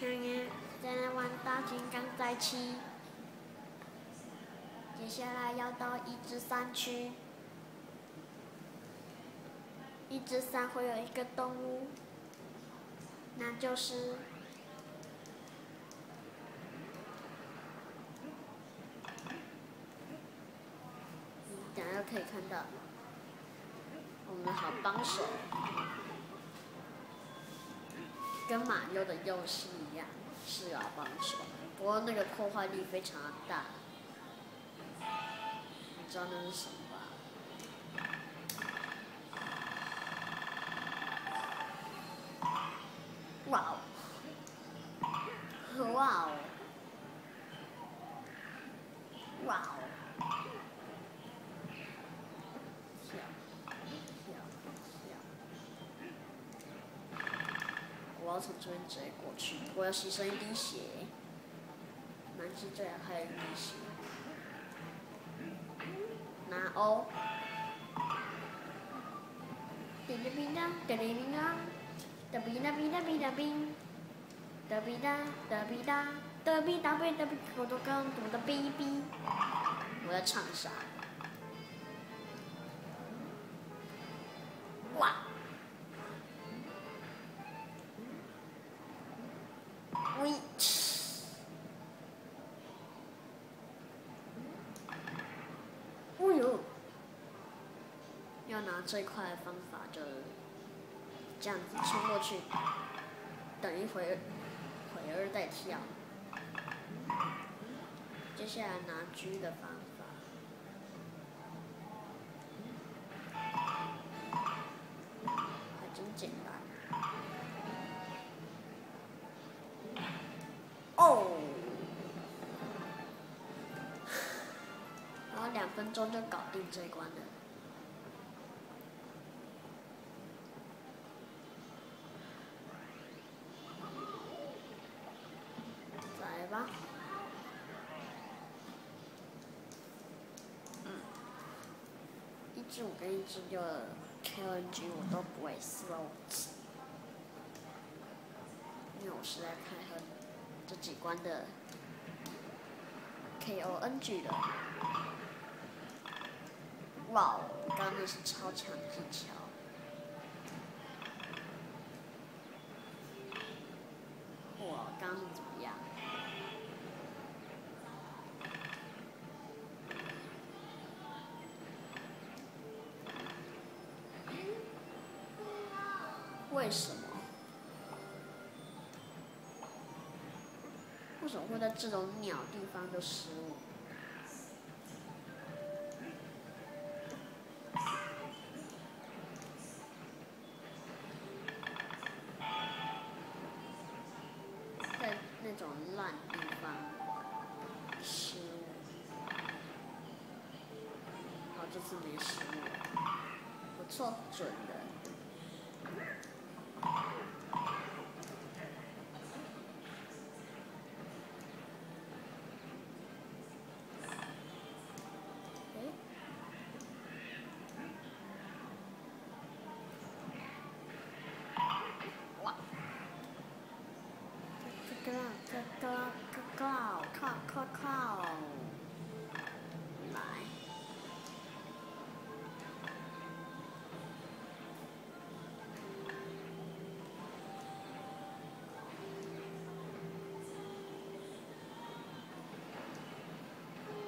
现在在玩大金刚灾七，接下来要到一至三区，一至三会有一个动物，那就是等下可以看到我们好帮手。跟马六的游戏一样，是啊，帮手。不过那个破坏力非常的大，你知道那是什么吧？哇哦！哇哦！哇哦！我要从这边直接过去，我要牺牲一滴血。南极这样还有一滴血。拿欧。叮叮叮当，叮叮叮当，哒比哒比哒比哒比，哒比哒哒比哒，哒比哒比哒比，我都刚读的哔哔。我要唱啥？最快的方法就这样子冲过去，等一会会儿再跳。接下来拿狙的方法，还真简单。哦，然后两分钟就搞定这一关了。来吧。嗯，这五跟一至六的 KNG 我都不会 slow，因为我是在看很这几关的 KONG 的。哇哦，刚刚那是超强技巧。哇，刚刚是怎么样？为什么？为什么会在这种鸟地方就失误？在那种烂地方失误，好，这次没失误，不错，准的。靠靠靠！来。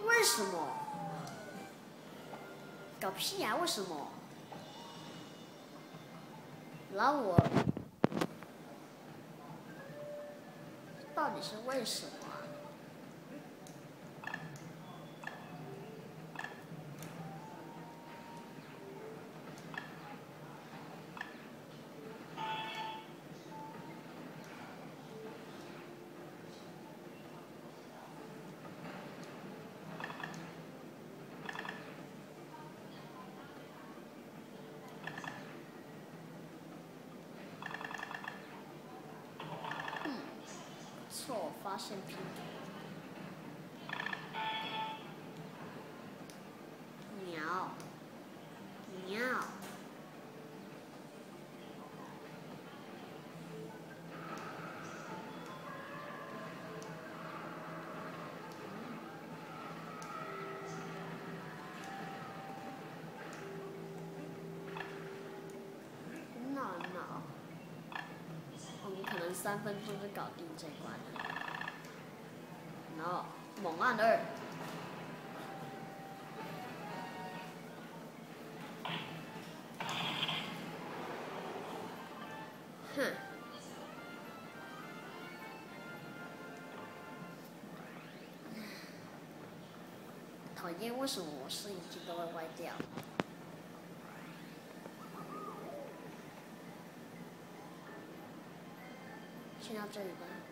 为什么？搞屁呀、为什么？然后我到底是为什么我发现拼图。三分钟就搞定这一关了。然后猛按二。哼。讨厌，为什么我摄影机都会歪掉？先到这里吧。